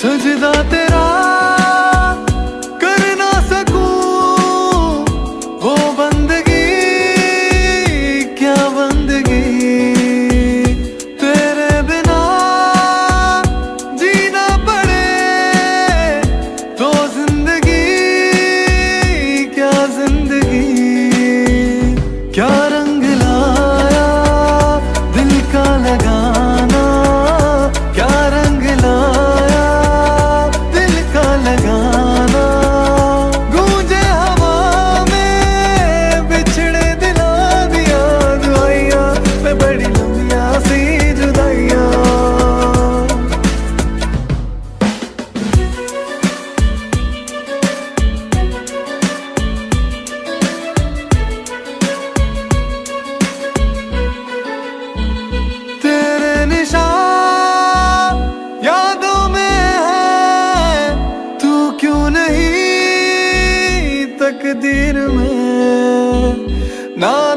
सजदा तेरा तकदीर में नादा